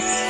Bye.